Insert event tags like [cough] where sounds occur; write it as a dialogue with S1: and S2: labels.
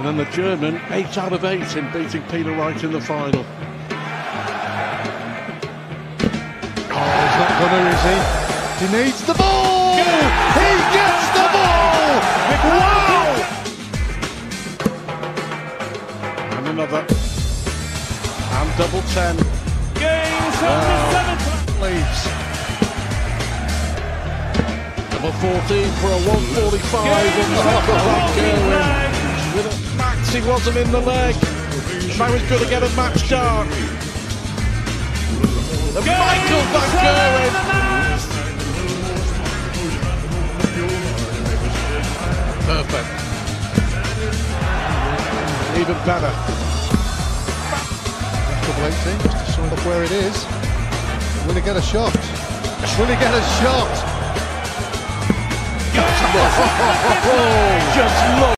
S1: And then the German, 8 out of 8 in beating Peter Wright in the final.
S2: Oh, he's not gonna, is he? He needs the ball! He gets the ball! Wow!
S1: And another. And double 10.
S3: Game 77.
S1: Leaves. Number 14 for a 145 on top of Van Gerwen. With a max, he wasn't in the leg. Now he's going to get a match start. And Michael Van Gerwen. Perfect. Even better.
S2: Double 18, just to show up where it is. Will he get a shot? Will he get a shot? [laughs]
S1: Just look.